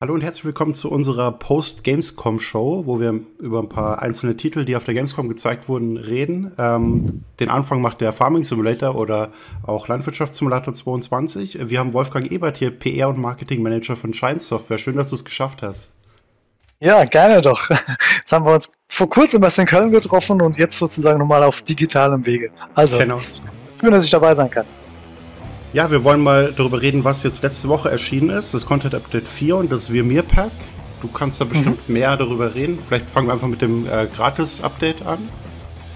Hallo und herzlich willkommen zu unserer Post-Gamescom-Show, wo wir über ein paar einzelne Titel, die auf der Gamescom gezeigt wurden, reden. Ähm, den Anfang macht der Farming Simulator oder auch Landwirtschaftssimulator 22. Wir haben Wolfgang Ebert hier, PR- und Marketing-Manager von Shine Software. Schön, dass du es geschafft hast. Ja, gerne doch. Jetzt haben wir uns vor kurzem erst in Köln getroffen und jetzt sozusagen nochmal auf digitalem Wege. Also, genau. schön, dass ich dabei sein kann. Ja, wir wollen mal darüber reden, was jetzt letzte Woche erschienen ist. Das Content Update 4 und das Virmir Pack. Du kannst da bestimmt mhm. mehr darüber reden. Vielleicht fangen wir einfach mit dem äh, Gratis-Update an.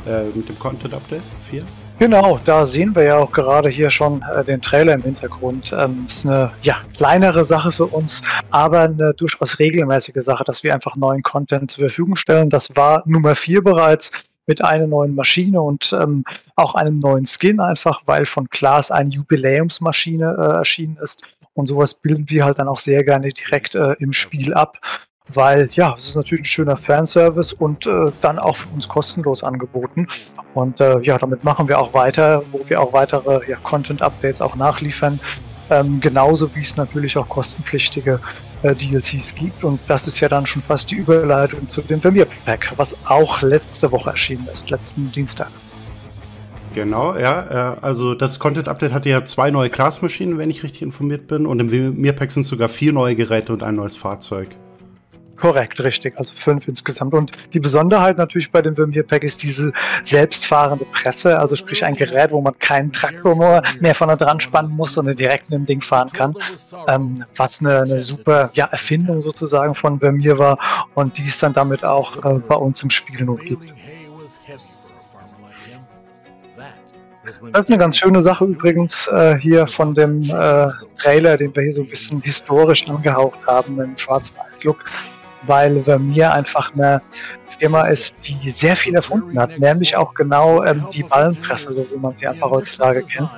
Äh, mit dem Content Update 4. Genau, da sehen wir ja auch gerade hier schon äh, den Trailer im Hintergrund. Ähm, ist eine ja, kleinere Sache für uns, aber eine durchaus regelmäßige Sache, dass wir einfach neuen Content zur Verfügung stellen. Das war Nummer 4 bereits mit einer neuen Maschine und ähm, auch einem neuen Skin einfach, weil von Klaas eine Jubiläumsmaschine äh, erschienen ist. Und sowas bilden wir halt dann auch sehr gerne direkt äh, im Spiel ab, weil ja, es ist natürlich ein schöner Fanservice und äh, dann auch für uns kostenlos angeboten. Und äh, ja, damit machen wir auch weiter, wo wir auch weitere ja, Content-Updates auch nachliefern. Ähm, genauso wie es natürlich auch kostenpflichtige äh, DLCs gibt. Und das ist ja dann schon fast die Überleitung zu dem Vermeer Pack, was auch letzte Woche erschienen ist, letzten Dienstag. Genau, ja. Äh, also das Content Update hatte ja zwei neue Class-Maschinen, wenn ich richtig informiert bin. Und im Vermeer Pack sind sogar vier neue Geräte und ein neues Fahrzeug. Korrekt, richtig. Also fünf insgesamt. Und die Besonderheit natürlich bei dem Vermeer Pack ist diese selbstfahrende Presse, also sprich ein Gerät, wo man keinen Traktor mehr vorne dran spannen muss, sondern direkt mit dem Ding fahren kann. Ähm, was eine, eine super ja, Erfindung sozusagen von Vermeer war und die es dann damit auch äh, bei uns im Spiel nun gibt. Das ist eine ganz schöne Sache übrigens äh, hier von dem äh, Trailer, den wir hier so ein bisschen historisch angehaucht haben im Schwarz-Weiß-Look weil Vermeer einfach eine Firma ist, die sehr viel erfunden hat, nämlich auch genau ähm, die Ballenpresse, so wie man sie einfach heutzutage kennt.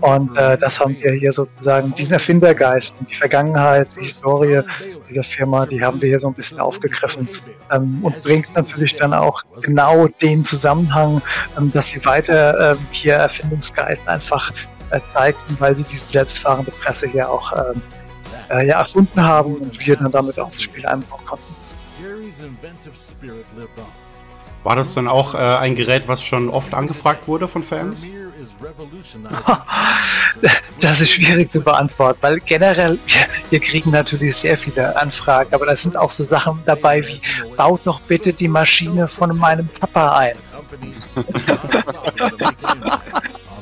Und äh, das haben wir hier sozusagen, diesen Erfindergeist die Vergangenheit, die Historie dieser Firma, die haben wir hier so ein bisschen aufgegriffen ähm, und bringt natürlich dann auch genau den Zusammenhang, ähm, dass sie weiter ähm, hier Erfindungsgeist einfach äh, zeigten, weil sie diese selbstfahrende Presse hier auch ähm, äh, ja, erfunden haben und wir dann damit auch das Spiel einbauen konnten. War das dann auch äh, ein Gerät, was schon oft angefragt wurde von Fans? Das ist schwierig zu beantworten, weil generell, wir kriegen natürlich sehr viele Anfragen, aber da sind auch so Sachen dabei wie, baut doch bitte die Maschine von meinem Papa ein.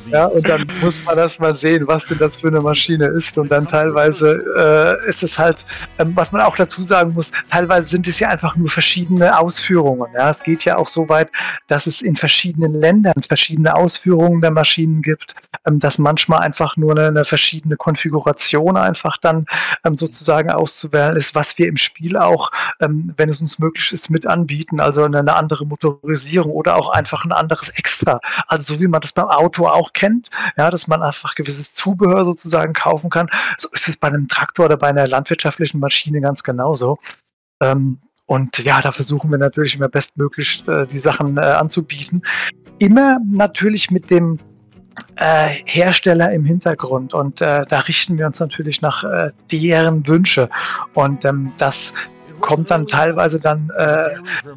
Ja, und dann muss man das mal sehen, was denn das für eine Maschine ist. Und dann teilweise äh, ist es halt, ähm, was man auch dazu sagen muss, teilweise sind es ja einfach nur verschiedene Ausführungen. Ja, es geht ja auch so weit, dass es in verschiedenen Ländern verschiedene Ausführungen der Maschinen gibt, ähm, dass manchmal einfach nur eine, eine, verschiedene Konfiguration einfach dann ähm, sozusagen auszuwählen ist, was wir im Spiel auch, ähm, wenn es uns möglich ist, mit anbieten. Also eine, eine andere Motorisierung oder auch einfach ein anderes Extra. Also so wie man das beim Auto auch kennt, ja, dass man einfach gewisses Zubehör sozusagen kaufen kann. So ist es bei einem Traktor oder bei einer landwirtschaftlichen Maschine ganz genauso. Ähm, und ja, da versuchen wir natürlich immer bestmöglich äh, die Sachen äh, anzubieten. Immer natürlich mit dem äh, Hersteller im Hintergrund und äh, da richten wir uns natürlich nach äh, deren Wünsche und ähm, das kommt dann teilweise dann äh,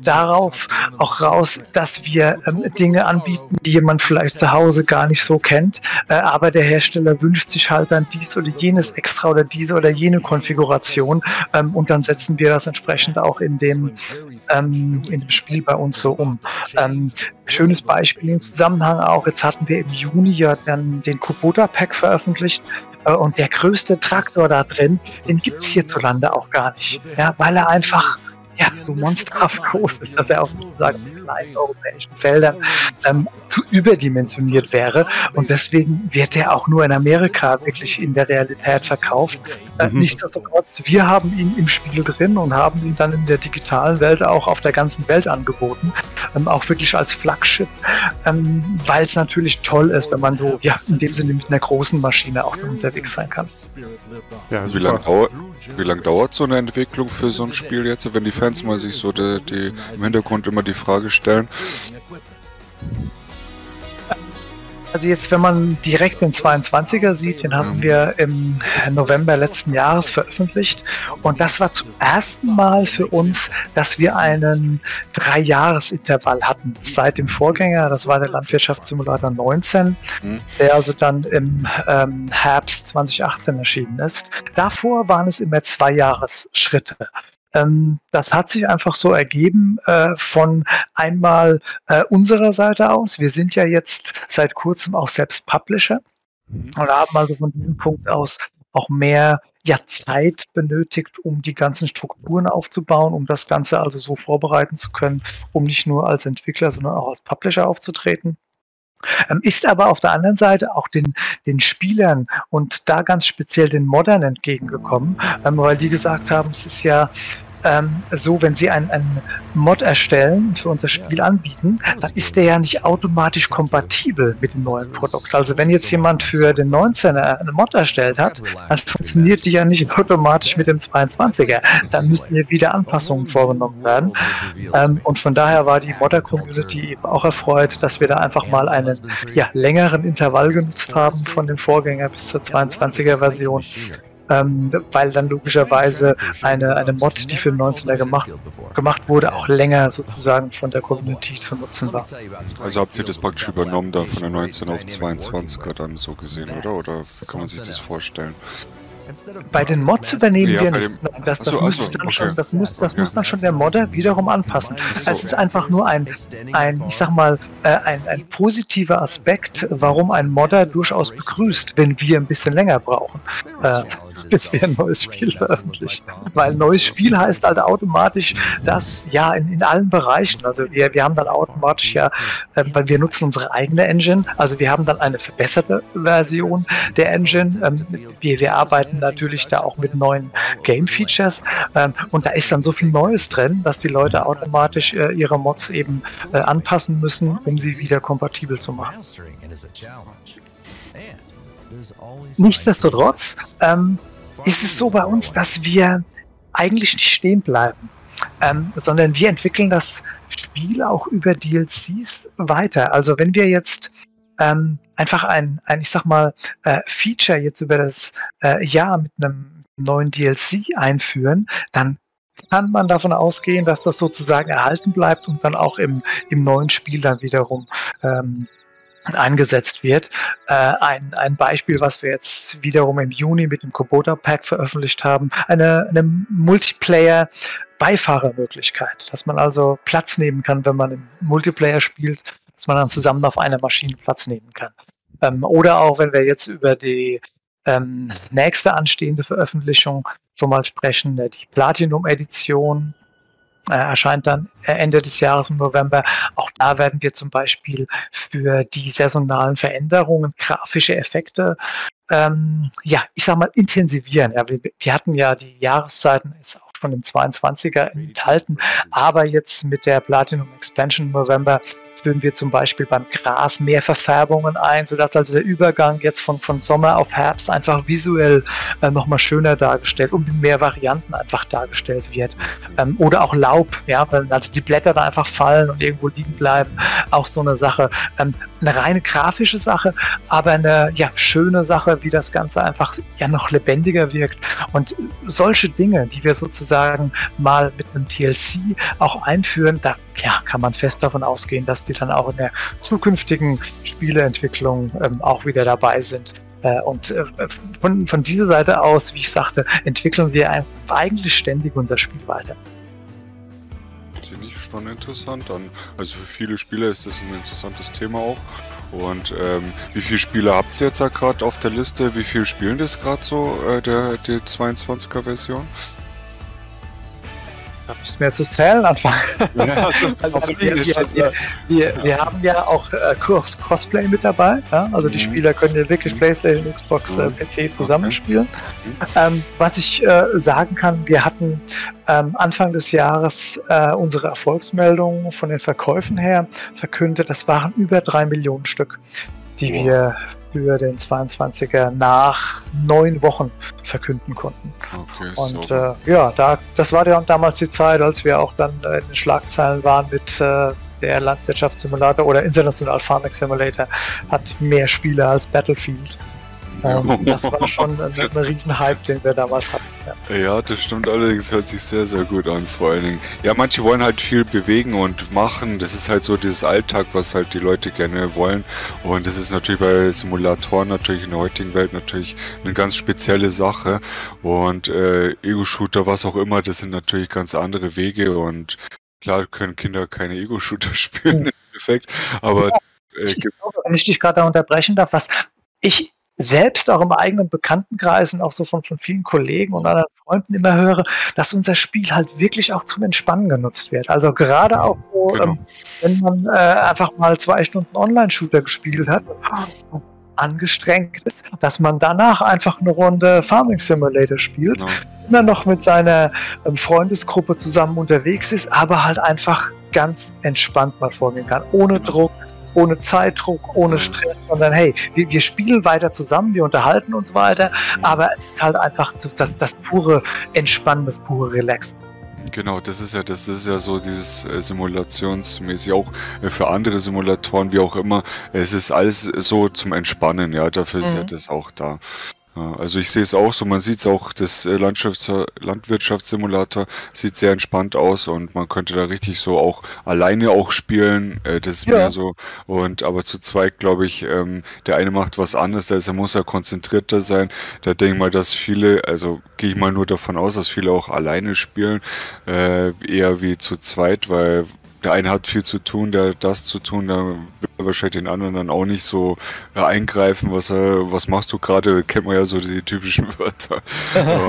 darauf auch raus, dass wir ähm, Dinge anbieten, die man vielleicht zu Hause gar nicht so kennt, äh, aber der Hersteller wünscht sich halt dann dies oder jenes extra oder diese oder jene Konfiguration. Ähm, und dann setzen wir das entsprechend auch in dem, ähm, in dem Spiel bei uns so um. Ähm, schönes Beispiel im Zusammenhang auch, jetzt hatten wir im Juni ja dann den Kubota Pack veröffentlicht, und der größte Traktor da drin, den gibt es hierzulande auch gar nicht. Ja, weil er einfach ja, so monsterhaft groß ist, dass er auch sozusagen kleinen europäischen Feldern ähm, zu überdimensioniert wäre. Und deswegen wird er auch nur in Amerika wirklich in der Realität verkauft. Äh, mhm. Nichtsdestotrotz, wir haben ihn im Spiel drin und haben ihn dann in der digitalen Welt auch auf der ganzen Welt angeboten. Ähm, auch wirklich als Flagship, ähm, weil es natürlich toll ist, wenn man so, ja, in dem Sinne mit einer großen Maschine auch unterwegs sein kann. Ja, wie lange dauert, lang dauert so eine Entwicklung für so ein Spiel jetzt, wenn die Fans mal sich so die, die im Hintergrund immer die Frage stellen? Also jetzt, wenn man direkt den 22er sieht, den haben wir im November letzten Jahres veröffentlicht. Und das war zum ersten Mal für uns, dass wir einen Drei-Jahres-Intervall hatten. Seit dem Vorgänger, das war der Landwirtschaftssimulator 19, mhm. der also dann im ähm, Herbst 2018 erschienen ist. Davor waren es immer Zwei-Jahres-Schritte. Ähm, das hat sich einfach so ergeben äh, von einmal äh, unserer Seite aus. Wir sind ja jetzt seit kurzem auch selbst Publisher mhm. und haben also von diesem Punkt aus auch mehr ja, Zeit benötigt, um die ganzen Strukturen aufzubauen, um das Ganze also so vorbereiten zu können, um nicht nur als Entwickler, sondern auch als Publisher aufzutreten. Ähm, ist aber auf der anderen Seite auch den, den Spielern und da ganz speziell den Modern entgegengekommen, ähm, weil die gesagt haben, es ist ja ähm, so, wenn sie einen, Mod erstellen für unser Spiel anbieten, dann ist der ja nicht. automatisch kompatibel mit dem neuen Produkt. Also wenn jetzt jemand für den 19er einen Mod erstellt hat, dann funktioniert die ja nicht automatisch mit dem 22er. Dann müssen hier wieder Anpassungen vorgenommen werden. Ähm, und von daher war die Modder-Community eben auch erfreut, dass wir da einfach mal einen ja, längeren Intervall genutzt haben von dem Vorgänger bis zur 22er Version ähm, weil dann logischerweise eine, eine Mod, die für den 19er gemacht, gemacht wurde, auch länger sozusagen von der Community zu nutzen war. Also habt ihr das praktisch übernommen da von der 19 auf 22er dann so gesehen, oder? Oder kann man sich das vorstellen? Bei den Mods übernehmen ja, wir nicht. Das, das, achso, muss, achso, dann okay. schon, das, muss, das muss dann schon der Modder wiederum anpassen. So. Es ist einfach nur ein, ein ich sag mal, äh, ein, ein positiver Aspekt, warum ein Modder durchaus begrüßt, wenn wir ein bisschen länger brauchen. Äh, bis wir ein neues Spiel veröffentlichen. Weil ein neues Spiel heißt halt automatisch, dass ja in, in allen Bereichen, also wir, wir haben dann automatisch ja, äh, weil wir nutzen unsere eigene Engine, also wir haben dann eine verbesserte Version der Engine. Ähm, wir, wir arbeiten natürlich da auch mit neuen Game-Features ähm, und da ist dann so viel Neues drin, dass die Leute automatisch äh, ihre Mods eben äh, anpassen müssen, um sie wieder kompatibel zu machen. Nichtsdestotrotz ähm, ist es so bei uns, dass wir eigentlich nicht stehen bleiben, ähm, sondern wir entwickeln das Spiel auch über DLCs weiter. Also wenn wir jetzt ähm, einfach ein, ein, ich sag mal, äh, Feature jetzt über das äh, Jahr mit einem neuen DLC einführen, dann kann man davon ausgehen, dass das sozusagen erhalten bleibt und dann auch im, im neuen Spiel dann wiederum ähm, eingesetzt wird. Äh, ein, ein Beispiel, was wir jetzt wiederum im Juni mit dem Kubota Pack veröffentlicht haben, eine, eine Multiplayer Beifahrermöglichkeit, dass man also Platz nehmen kann, wenn man im Multiplayer spielt, dass man dann zusammen auf einer Maschine Platz nehmen kann. Ähm, oder auch, wenn wir jetzt über die ähm, nächste anstehende Veröffentlichung schon mal sprechen, äh, die Platinum-Edition erscheint dann Ende des Jahres im November. Auch da werden wir zum Beispiel für die saisonalen Veränderungen grafische Effekte, ähm, ja, ich sag mal, intensivieren. Ja, wir, wir hatten ja die Jahreszeiten, ist auch schon im 22er enthalten, aber jetzt mit der Platinum Expansion im November führen wir zum Beispiel beim Gras mehr Verfärbungen ein, sodass also der Übergang jetzt von, von Sommer auf Herbst einfach visuell äh, nochmal schöner dargestellt und mit mehr Varianten einfach dargestellt wird. Ähm, oder auch Laub, ja, wenn also die Blätter da einfach fallen und irgendwo liegen bleiben, auch so eine Sache. Ähm, eine reine grafische Sache, aber eine ja, schöne Sache, wie das Ganze einfach ja noch lebendiger wirkt. Und solche Dinge, die wir sozusagen mal mit einem TLC auch einführen, da ja, kann man fest davon ausgehen, dass die dann auch in der zukünftigen Spieleentwicklung ähm, auch wieder dabei sind. Äh, und äh, von, von dieser Seite aus, wie ich sagte, entwickeln wir eigentlich ständig unser Spiel weiter. Finde ich schon interessant an. Also für viele Spieler ist das ein interessantes Thema auch. Und ähm, wie viele Spieler habt ihr jetzt gerade auf der Liste? Wie viele spielen das gerade so, äh, der, die 22er Müssen wir jetzt das Zählen anfangen. Ja, also, also wir, wir, wir, wir, haben ja auch äh, Cosplay mit dabei. Ja? Also die mhm. Spieler können ja wirklich PlayStation, Xbox, äh, mhm. PC zusammenspielen. Ähm, was ich äh, sagen kann, wir hatten ähm, Anfang des Jahres äh, unsere Erfolgsmeldungen von den Verkäufen her verkündet. Das waren über drei Millionen Stück, die wow. wir für den 22er nach neun Wochen verkünden konnten. Okay, und äh, ja, da, das war ja damals die Zeit, als wir auch dann äh, in den Schlagzeilen waren mit äh, der Landwirtschaftssimulator oder International Farming Simulator hat mehr Spiele als Battlefield. Das war schon ein, ein Riesenhype, den wir damals hatten. Ja. ja. das stimmt allerdings, hört sich sehr, sehr gut an, vor allen Dingen. Ja, manche wollen halt viel bewegen und machen. Das ist halt so dieses Alltag, was halt die Leute gerne wollen. Und das ist natürlich bei Simulatoren natürlich in der heutigen Welt natürlich eine ganz spezielle Sache. Und äh, Ego-Shooter, was auch immer, das sind natürlich ganz andere Wege und klar können Kinder keine Ego-Shooter spielen im Endeffekt, aber ja. Äh, wenn ich dich gerade da unterbrechen darf, was ich selbst auch im eigenen Bekanntenkreis und auch so von, von vielen Kollegen und anderen Freunden immer höre, dass unser Spiel halt wirklich auch zum Entspannen genutzt wird. Also gerade auch, so, genau. ähm, wenn man äh, einfach mal zwei Stunden Online-Shooter gespielt hat, angestrengt ist, dass man danach einfach eine Runde Farming Simulator spielt, genau. immer noch mit seiner ähm, Freundesgruppe zusammen unterwegs ist, aber halt einfach ganz entspannt mal vorgehen kann, ohne genau. Druck, ohne Zeitdruck, ohne Stress, sondern hey, wir, wir spielen weiter zusammen, wir unterhalten uns weiter, aber es ist halt einfach das, das pure Entspannen, das pure Relaxen. Genau, das ist ja, das ist ja so dieses äh, simulationsmäßig auch äh, für andere Simulatoren, wie auch immer. Es ist alles so zum Entspannen, ja, dafür ist ja mhm. das auch da. Also ich sehe es auch so, man sieht es auch, das äh, Landschafts Landwirtschaftssimulator sieht sehr entspannt aus und man könnte da richtig so auch alleine auch spielen. Äh, das ist ja. mehr so. Und aber zu zweit glaube ich, ähm, der eine macht was anderes, also er muss ja konzentrierter sein. Da denke ich mal, dass viele, also gehe ich mal nur davon aus, dass viele auch alleine spielen, äh, eher wie zu zweit, weil der eine hat viel zu tun, der hat das zu tun, da will er wahrscheinlich den anderen dann auch nicht so eingreifen, was er, was machst du gerade, kennt man ja so die typischen Wörter.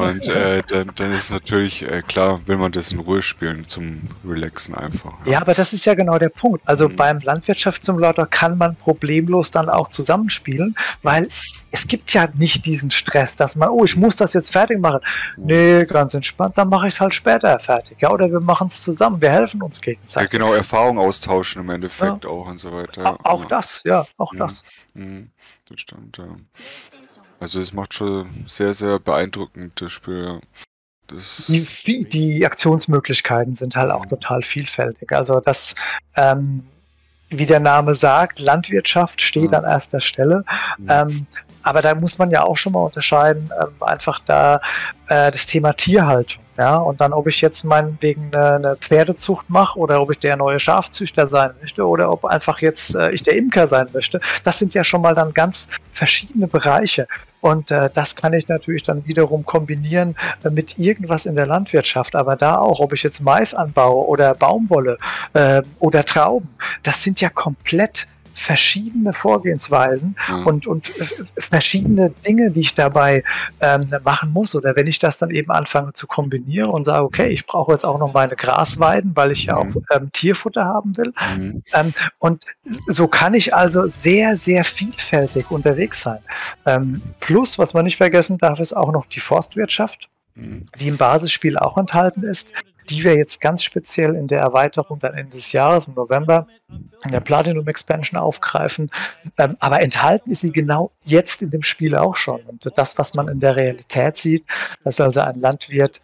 Und äh, dann, dann ist natürlich äh, klar, will man das in Ruhe spielen, zum Relaxen einfach. Ja, ja aber das ist ja genau der Punkt. Also mhm. beim Landwirtschaftssimulator kann man problemlos dann auch zusammenspielen, weil es gibt ja nicht diesen Stress, dass man, oh, ich muss das jetzt fertig machen. Nee, ganz entspannt, dann mache ich es halt später fertig. Ja, oder wir machen es zusammen, wir helfen uns gegenseitig. Ja, genau, Erfahrung austauschen im Endeffekt ja. auch und so weiter. Ja. Auch das, ja, auch mhm. das. Mhm. Das stimmt, ja. Also es macht schon sehr, sehr beeindruckend, das Spiel. Das die, die, Aktionsmöglichkeiten sind halt auch total vielfältig. Also das, ähm, wie der Name sagt, Landwirtschaft steht an erster Stelle. Ähm, aber da muss man ja auch schon mal unterscheiden, ähm, einfach da äh, das Thema Tierhaltung. Ja, und dann, ob ich jetzt meinetwegen eine, eine Pferdezucht mache oder ob ich der neue Schafzüchter sein möchte oder ob einfach jetzt äh, ich der Imker sein möchte, das sind ja schon mal dann ganz verschiedene Bereiche. Und äh, das kann ich natürlich dann wiederum kombinieren äh, mit irgendwas in der Landwirtschaft. Aber da auch, ob ich jetzt Mais anbaue oder Baumwolle äh, oder Trauben, das sind ja komplett verschiedene Vorgehensweisen mhm. und, und verschiedene Dinge, die ich dabei ähm, machen muss. Oder wenn ich das dann eben anfange zu kombinieren und sage, okay, ich brauche jetzt auch noch meine Grasweiden, weil ich ja auch mhm. ähm, Tierfutter haben will. Mhm. Ähm, und so kann ich also sehr, sehr vielfältig unterwegs sein. Ähm, plus, was man nicht vergessen darf, ist auch noch die Forstwirtschaft mhm. die im Basisspiel auch enthalten ist die wir jetzt ganz speziell in der Erweiterung dann Ende des Jahres, im November, in der Platinum Expansion aufgreifen. Ähm, aber enthalten ist sie genau jetzt in dem Spiel auch schon. Und das, was man in der Realität sieht, dass also ein Landwirt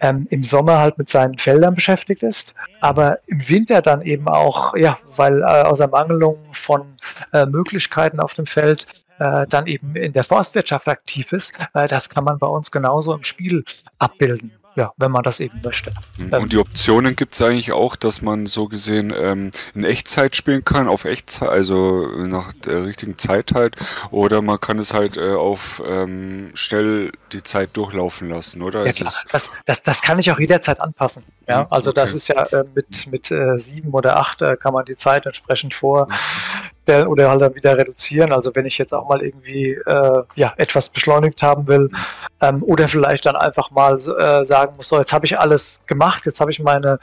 ähm, im Sommer halt mit seinen Feldern beschäftigt ist, aber im Winter dann eben auch, ja, weil äh, aus Ermangelung von äh, Möglichkeiten auf dem Feld äh, dann eben in der Forstwirtschaft aktiv ist, äh, das kann man bei uns genauso im Spiel abbilden ja, wenn man das eben möchte. Mhm. Und die Optionen gibt es eigentlich auch, dass man so gesehen ähm, in Echtzeit spielen kann, auf Echtzeit, also nach der richtigen Zeit halt, oder man kann es halt äh, auf ähm, schnell die Zeit durchlaufen lassen, oder? Ja, klar. Das, das, das kann ich auch jederzeit anpassen. Ja, mhm, also okay. das ist ja äh, mit, mit äh, sieben oder acht äh, kann man die Zeit entsprechend vor oder halt dann wieder reduzieren. Also wenn ich jetzt auch mal irgendwie äh, ja, etwas beschleunigt haben will ähm, oder vielleicht dann einfach mal äh, sagen muss, so jetzt habe ich alles gemacht, jetzt habe ich meine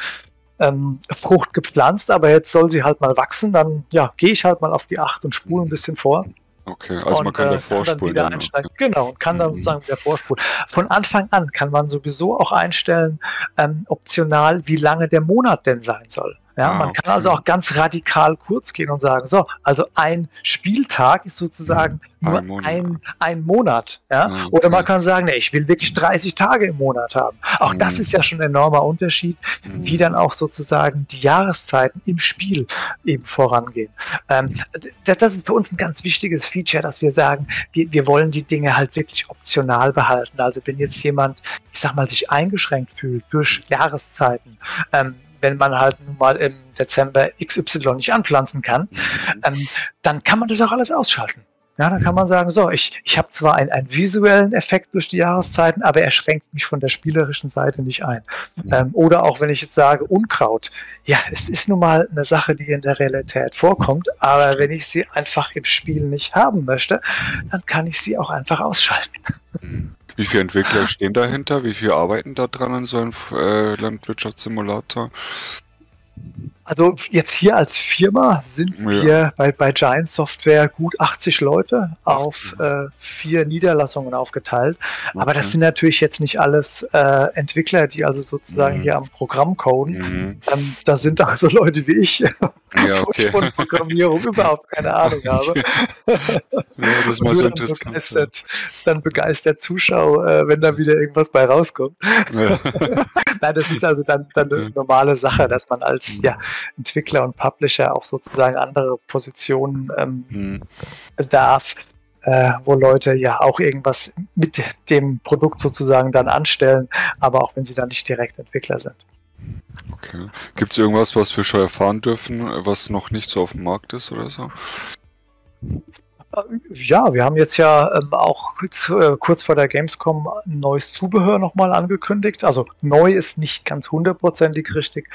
ähm, Frucht gepflanzt, aber jetzt soll sie halt mal wachsen, dann ja, gehe ich halt mal auf die 8 und spule ein bisschen vor. Okay, also und, man kann äh, da vorspulen. Kann dann Genau, und kann dann mhm. sozusagen wieder vorspulen. Von Anfang an kann man sowieso auch einstellen, ähm, optional, wie lange der Monat denn sein soll. Ja, ah, man okay. kann also auch ganz radikal kurz gehen und sagen, so, also ein Spieltag ist sozusagen nur ein Monat. Ein, ein Monat ja? okay. Oder man kann sagen, nee, ich will wirklich 30 Tage im Monat haben. Auch mhm. das ist ja schon ein enormer Unterschied, mhm. wie dann auch sozusagen die Jahreszeiten im Spiel eben vorangehen. Ähm, das, das, ist für uns ein ganz wichtiges Feature, dass wir sagen, wir, wir wollen die Dinge halt wirklich optional behalten. Also wenn jetzt jemand, ich sag mal, sich eingeschränkt fühlt durch Jahreszeiten, ähm, wenn man halt nun mal im Dezember XY nicht anpflanzen kann, mhm. ähm, dann kann man das auch alles ausschalten. Ja, dann kann man sagen, so, ich, ich habe zwar einen, einen visuellen Effekt durch die Jahreszeiten, aber er schränkt mich von der spielerischen Seite nicht ein. Mhm. Ähm, oder auch wenn ich jetzt sage, Unkraut, ja, es ist nun mal eine Sache, die in der Realität vorkommt, aber wenn ich sie einfach im Spiel nicht haben möchte, dann kann ich sie auch einfach ausschalten. Mhm. Wie viele Entwickler stehen dahinter? Wie viele arbeiten da dran an so einem äh, Landwirtschaftssimulator? Also jetzt hier als Firma sind ja. wir bei, bei Giant Software gut 80 Leute auf äh, vier Niederlassungen aufgeteilt. Okay. Aber das sind natürlich jetzt nicht alles äh, Entwickler, die also sozusagen mhm. hier am Programm coden. Mhm. Ähm, da sind auch so Leute wie ich, ja, okay. von Programmierung überhaupt keine Ahnung habe. ja, das ist mal so interessant. Begeistert, dann begeistert Zuschauer, äh, wenn da wieder irgendwas bei rauskommt. Ja. Nein, das ist also dann, dann eine normale Sache, dass man als ja, Entwickler und Publisher auch sozusagen andere Positionen ähm, mhm. bedarf, äh, wo Leute ja auch irgendwas mit dem Produkt sozusagen dann anstellen, aber auch wenn sie dann nicht direkt Entwickler sind. Okay. Gibt es irgendwas, was wir schon erfahren dürfen, was noch nicht so auf dem Markt ist oder so? Ja, wir haben jetzt ja ähm, auch kurz, äh, kurz, vor der Gamescom ein neues Zubehör nochmal angekündigt. Also neu ist nicht ganz hundertprozentig richtig,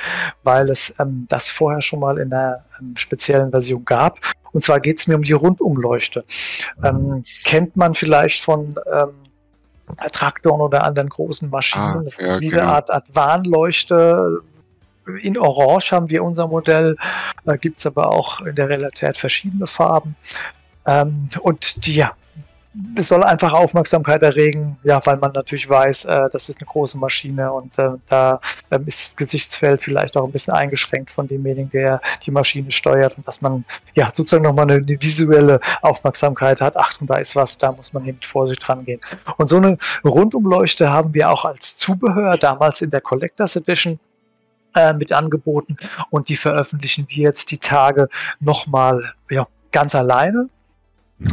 weil es ähm, das vorher schon mal in einer ähm, speziellen Version gab. Und zwar geht es mir um die Rundumleuchte. Ähm, kennt man vielleicht von ähm, Traktoren oder anderen großen Maschinen. Ah, das ist ja, wie genau. eine Art, Art Warnleuchte, in Orange haben wir unser Modell. Da gibt es aber auch in der Realität verschiedene Farben. Ähm, und die, ja, es soll einfach Aufmerksamkeit erregen, ja, weil man natürlich weiß, äh, das ist eine große Maschine und äh, da äh, ist das Gesichtsfeld vielleicht auch ein bisschen eingeschränkt von demjenigen, der die Maschine steuert und dass man ja sozusagen nochmal eine, eine visuelle Aufmerksamkeit hat. Achtung, da ist was, da muss man hier mit Vorsicht rangehen. Und so eine Rundumleuchte haben wir auch als Zubehör damals in der Collectors Edition äh, mit angeboten und die veröffentlichen wir jetzt die Tage nochmal ja, ganz alleine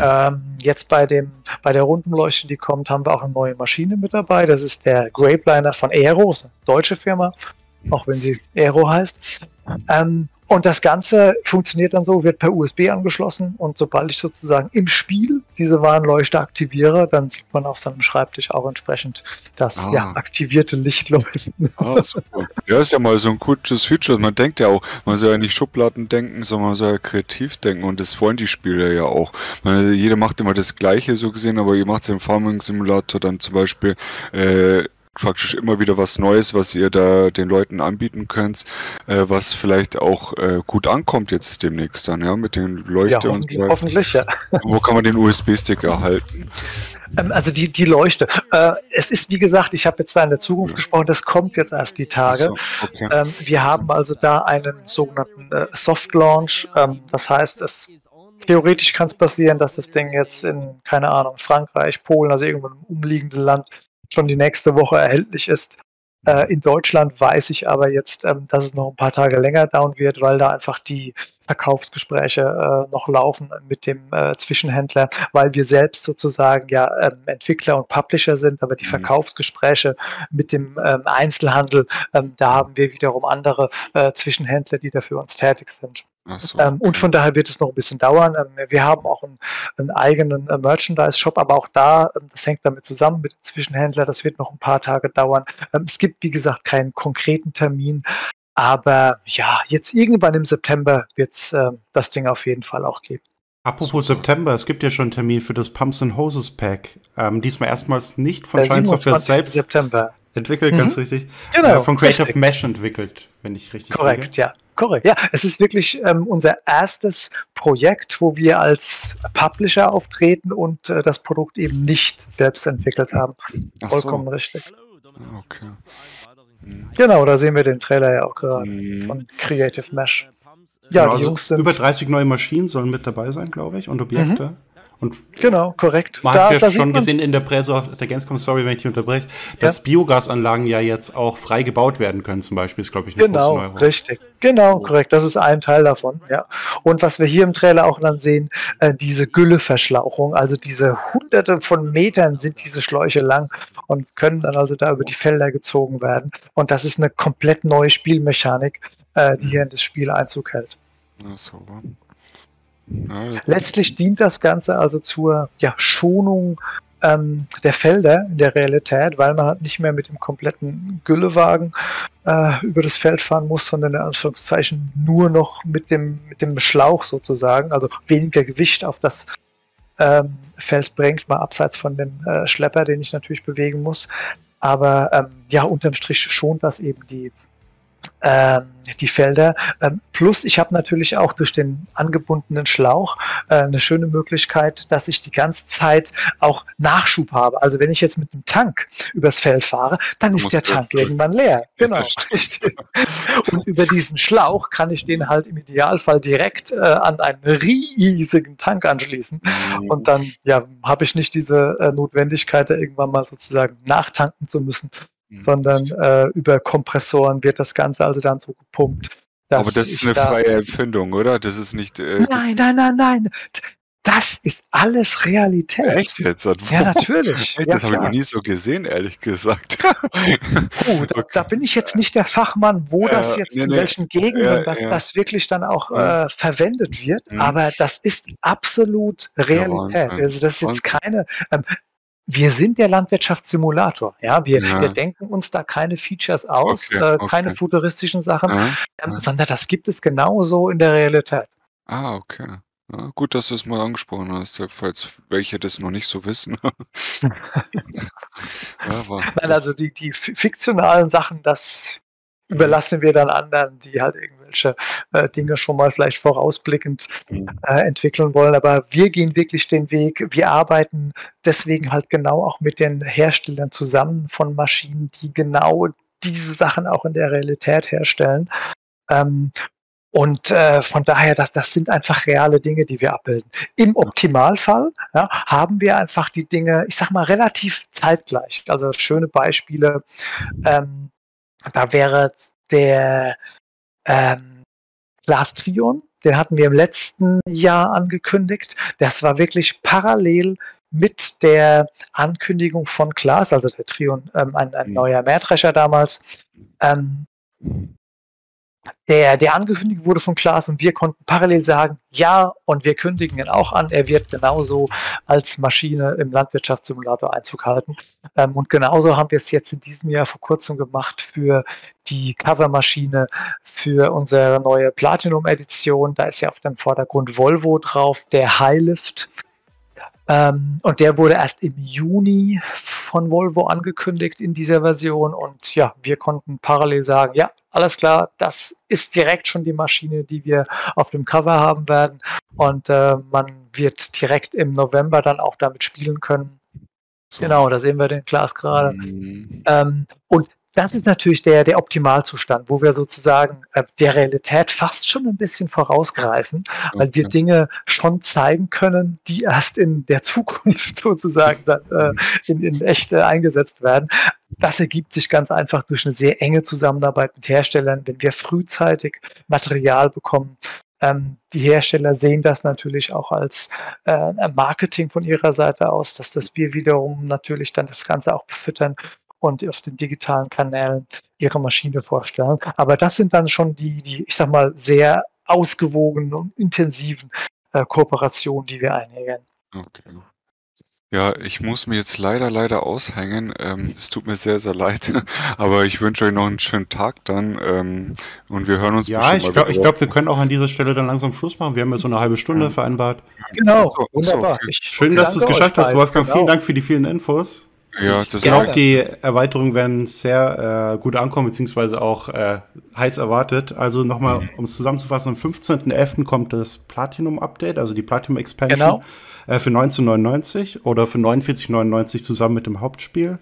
ähm, jetzt bei dem bei der Rundumleuchte, die kommt, haben wir auch eine neue Maschine mit dabei. Das ist der Graveliner von Aero, eine deutsche Firma, auch wenn sie Aero heißt. Ähm, und das Ganze funktioniert dann so, wird per USB angeschlossen und sobald ich sozusagen im Spiel diese Warnleuchte aktiviere, dann sieht man auf seinem Schreibtisch auch entsprechend das ah. ja, aktivierte Licht leuchten. Ah, super. Ja, ist ja mal so ein gutes Feature. Man denkt ja auch, man soll ja nicht Schubladen denken, sondern man soll ja kreativ denken und das wollen die Spieler ja auch. Man, jeder macht immer das Gleiche so gesehen, aber ihr macht es im Farming Simulator dann zum Beispiel äh, praktisch immer wieder was Neues, was ihr da den Leuten anbieten könnt, äh, was vielleicht auch äh, gut ankommt jetzt demnächst dann, ja, mit den Leuchte ja, und so Hoffentlich, ja. Wo kann man den USB-Stick erhalten? Ähm, also die, die Leuchte. Äh, es ist, wie gesagt, ich habe jetzt da in der Zukunft ja. gesprochen, das kommt jetzt erst die Tage. So, okay. ähm, wir haben also da einen sogenannten äh, Soft Launch. Ähm, das heißt, es theoretisch kann es passieren, dass das Ding jetzt in, keine Ahnung, Frankreich, Polen, also irgendwo im umliegenden Land schon die nächste Woche erhältlich ist. Äh, in Deutschland weiß ich aber jetzt, ähm, dass es noch ein paar Tage länger dauern wird, weil da einfach die Verkaufsgespräche äh, noch laufen mit dem äh, Zwischenhändler, weil wir selbst sozusagen ja ähm, Entwickler und Publisher sind, aber die mhm. Verkaufsgespräche mit dem ähm, Einzelhandel, ähm, da haben wir wiederum andere äh, Zwischenhändler, die da für uns tätig sind. So, ähm, und von daher wird es noch ein bisschen dauern. Ähm, wir haben auch einen, einen eigenen äh, Merchandise-Shop, aber auch da, ähm, das hängt damit zusammen mit dem Zwischenhändler, das wird noch ein paar Tage dauern. Ähm, es gibt, wie gesagt, keinen konkreten Termin, aber ja, jetzt irgendwann im September wird es äh, das Ding auf jeden Fall auch geben. Apropos Super. September, es gibt ja schon einen Termin für das Pumps and Hoses Pack. Ähm, diesmal erstmals nicht von Shine Software selbst. September. Entwickelt, mhm. ganz richtig. Genau. Äh, von Creative richtig. Mesh entwickelt, wenn ich richtig Korrekt, kriege. ja. Korrekt. Ja, es ist wirklich ähm, unser erstes Projekt, wo wir als Publisher auftreten und äh, das Produkt eben nicht selbst entwickelt haben. Ach Vollkommen so. richtig. Okay. Mhm. Genau, da sehen wir den Trailer ja auch gerade mhm. von Creative Mesh. Ja, genau, die also Jungs sind. Über 30 neue Maschinen sollen mit dabei sein, glaube ich, und Objekte. Mhm. Und genau, korrekt. Man hat es ja schon gesehen in der Presse auf der Gamescom, sorry, wenn ich dich unterbreche, dass ja. Biogasanlagen ja jetzt auch frei gebaut werden können, zum Beispiel, ist, glaube ich, eine Genau, richtig. Genau, korrekt. Das ist ein Teil davon, ja. Und was wir hier im Trailer auch dann sehen, äh, diese Gülleverschlauchung, also diese hunderte von Metern sind diese Schläuche lang und können dann also da über die Felder gezogen werden. Und das ist eine komplett neue Spielmechanik, äh, die hier in das Spiel Einzug hält. Ja, super. Letztlich dient das Ganze also zur ja, Schonung ähm, der Felder in der Realität, weil man halt nicht mehr mit dem kompletten Güllewagen äh, über das Feld fahren muss, sondern in Anführungszeichen nur noch mit dem, mit dem Schlauch sozusagen, also weniger Gewicht auf das ähm, Feld bringt, mal abseits von dem äh, Schlepper, den ich natürlich bewegen muss. Aber ähm, ja, unterm Strich schont das eben die die Felder. Ähm, plus ich habe natürlich auch durch den angebundenen Schlauch äh, eine schöne Möglichkeit, dass ich die ganze Zeit auch Nachschub habe. Also wenn ich jetzt mit dem Tank übers Feld fahre, dann ist der Tank irgendwann leer. Genau. Und über diesen Schlauch kann ich den halt im Idealfall direkt äh, an einen riesigen Tank anschließen. Mhm. Und dann ja, habe ich nicht diese äh, Notwendigkeit, irgendwann mal sozusagen nachtanken zu müssen, Mhm. sondern äh, über Kompressoren wird das Ganze also dann so gepumpt. Aber das ist eine da freie Erfindung, oder? Das ist nicht. Äh, nein, nein, nein, nein. Das ist alles Realität. Echt jetzt? Ja, natürlich. Echt, das ja, habe ich noch nie so gesehen, ehrlich gesagt. oh, da, da, bin ich jetzt nicht der Fachmann, wo das jetzt nee, in nee. welchen Gegenden ja, ja. das wirklich dann auch äh, verwendet wird. Mhm. Aber das ist absolut Realität. also das ist jetzt keine. Ähm, wir sind der Landwirtschaftssimulator. Ja, wir, ja. wir denken uns da keine Features aus, okay, äh, keine okay. futuristischen Sachen, ja, ähm, ja. sondern das gibt es genauso in der Realität. Ah, okay. Gut, dass du es mal angesprochen hast, falls welche das noch nicht so wissen. Nein, also die, die fiktionalen Sachen, das überlassen wir dann anderen, die halt irgendwelche äh, Dinge schon mal vielleicht vorausblickend mhm. äh, entwickeln wollen. Aber wir gehen wirklich den Weg. Wir arbeiten deswegen halt genau auch mit den Herstellern zusammen von Maschinen, die genau diese Sachen auch in der Realität herstellen. Ähm, und äh, von daher, das, das sind einfach reale Dinge, die wir abbilden. Im Optimalfall ja, haben wir einfach die Dinge, ich sag mal, relativ zeitgleich. Also schöne Beispiele. Ähm, da wäre der ähm, Glas Trion, den hatten wir im letzten Jahr angekündigt. Das war wirklich parallel mit der Ankündigung von Klaas, also der Trion, ähm, ein, ein, mhm. neuer Mähdrescher damals, ähm, der, der angekündigt wurde von Klaas und wir konnten parallel sagen, ja, und wir kündigen ihn auch an, er wird genauso als Maschine im Landwirtschaftssimulator Einzug halten. Ähm, und genauso haben wir es jetzt in diesem Jahr vor kurzem gemacht für die Covermaschine für unsere neue Platinum-Edition. Da ist ja auf dem Vordergrund Volvo drauf, der Highlift. Ähm, und der wurde erst im Juni von Volvo angekündigt in dieser Version. Und ja, wir konnten parallel sagen, ja, alles klar, das ist direkt schon die Maschine, die wir auf dem Cover haben werden. Und äh, man wird direkt im November dann auch damit spielen können. So. Genau, da sehen wir den Glas gerade. Mhm. Ähm, und das ist natürlich der, der Optimalzustand, wo wir sozusagen äh, der Realität fast schon ein bisschen vorausgreifen, okay. weil wir Dinge schon zeigen können, die erst in der Zukunft sozusagen dann äh, in, in echt äh, eingesetzt werden. Das ergibt sich ganz einfach durch eine sehr enge Zusammenarbeit mit Herstellern, wenn wir frühzeitig Material bekommen. Ähm, die Hersteller sehen das natürlich auch als äh, Marketing von ihrer Seite aus, dass das wir wiederum natürlich dann das Ganze auch befüttern und auf den digitalen Kanälen ihre Maschine vorstellen. Aber das sind dann schon die, die ich sag mal, sehr ausgewogenen und intensiven äh, Kooperationen, die wir einhängen. Okay. Ja, ich muss mir jetzt leider, leider aushängen. Ähm, es tut mir sehr, sehr leid. Aber ich wünsche euch noch einen schönen Tag dann. Ähm, und wir hören uns Ja, ich glaube, glaub, wir können auch an dieser Stelle dann langsam Schluss machen. Wir haben ja so eine halbe Stunde ja. vereinbart. Genau, so, wunderbar. So, okay. Schön, dass du es geschafft hast, Wolfgang. Genau. Vielen Dank für die vielen Infos. Ja, ich glaube, die Erweiterungen werden sehr äh, gut ankommen, beziehungsweise auch äh, heiß erwartet. Also nochmal, mhm. um es zusammenzufassen, am 15.11. kommt das Platinum-Update, also die Platinum-Expansion genau. äh, für 1999 oder für 49,99 zusammen mit dem Hauptspiel.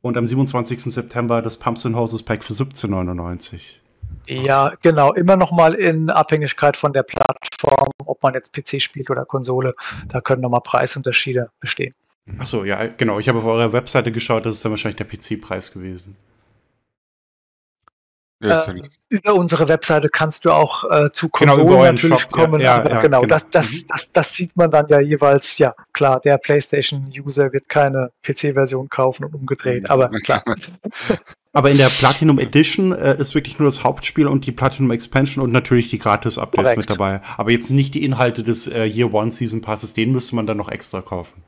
und am 27. September das Pumps and Houses Pack für 17,99. Ja, genau. Immer noch mal in Abhängigkeit von der Plattform, ob man jetzt PC spielt oder Konsole. Da können nochmal Preisunterschiede bestehen. Achso, ja, genau. Ich habe auf eurer Webseite geschaut, das ist dann wahrscheinlich der PC-Preis gewesen. Ja, äh, über unsere Webseite kannst du auch äh, zu Konsolen genau, natürlich Shop, kommen. Ja, ja, genau, genau. Das, das, mhm. das, das, sieht man dann ja jeweils. Ja, klar, der PlayStation-User wird keine PC-Version kaufen und umgedreht, aber klar. Aber in der Platinum Edition äh, ist wirklich nur das Hauptspiel und die Platinum Expansion und natürlich die Gratis-Updates mit dabei. Aber jetzt nicht die Inhalte des äh, Year One Season Passes, den müsste man dann noch extra kaufen.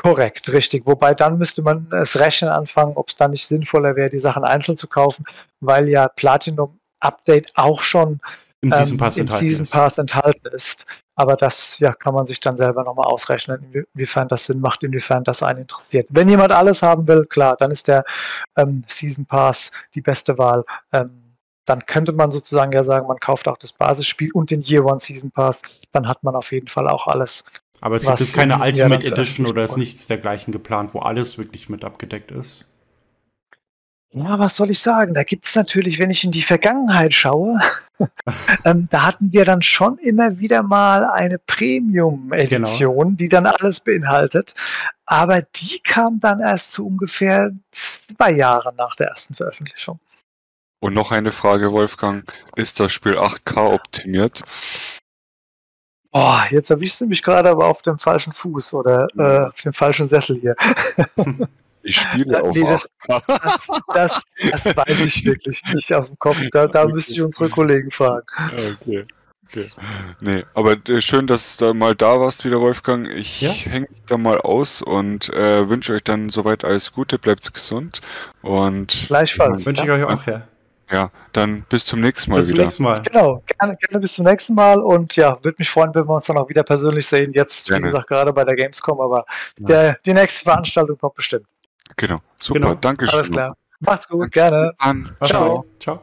Korrekt, richtig. Wobei dann müsste man es rechnen anfangen, ob es dann nicht sinnvoller wäre, die Sachen einzeln zu kaufen, weil ja Platinum Update auch schon im Season Pass, ähm, im enthalten, Season Pass ist. enthalten ist. Aber das ja, kann man sich dann selber nochmal ausrechnen, inwiefern das Sinn macht, inwiefern das einen interessiert. Wenn jemand alles haben will, klar, dann ist der ähm, Season Pass die beste Wahl. Ähm, dann könnte man sozusagen ja sagen, man kauft auch das Basisspiel und den Year One Season Pass. Dann hat man auf jeden Fall auch alles. Aber es gibt jetzt keine Ultimate Edition oder ist nichts dergleichen geplant, wo alles wirklich mit abgedeckt ist? Ja, was soll ich sagen? Da gibt es natürlich, wenn ich in die Vergangenheit schaue, ähm, da hatten wir dann schon immer wieder mal eine Premium-Edition, genau. die dann alles beinhaltet. Aber die kam dann erst zu ungefähr zwei Jahren nach der ersten Veröffentlichung. Und noch eine Frage, Wolfgang. Ist das Spiel 8K optimiert? Oh, jetzt erwischst du mich gerade aber auf dem falschen Fuß oder äh, auf dem falschen Sessel hier. Ich spiele auf nee, das, das, das, das, weiß ich wirklich nicht aus dem Kopf. Da, da müsste ich unsere Kollegen fragen. Okay. Okay. Nee, aber äh, schön, dass du da mal da warst wieder, Wolfgang. Ich ja? hänge da mal aus und äh, wünsche euch dann soweit alles Gute, bleibt gesund und gleichfalls. Wünsche ich euch auch, ja. Ja, dann bis zum nächsten Mal bis wieder. Bis zum nächsten Mal. Genau, gerne, gerne bis zum nächsten Mal und ja, würde mich freuen, wenn wir uns dann auch wieder persönlich sehen. Jetzt, gerne. wie gesagt, gerade bei der Gamescom, aber ja. der, die nächste Veranstaltung kommt bestimmt. Genau, super, genau. danke schön. Alles klar. Macht's gut, gerne. Dann. Ciao. Ciao.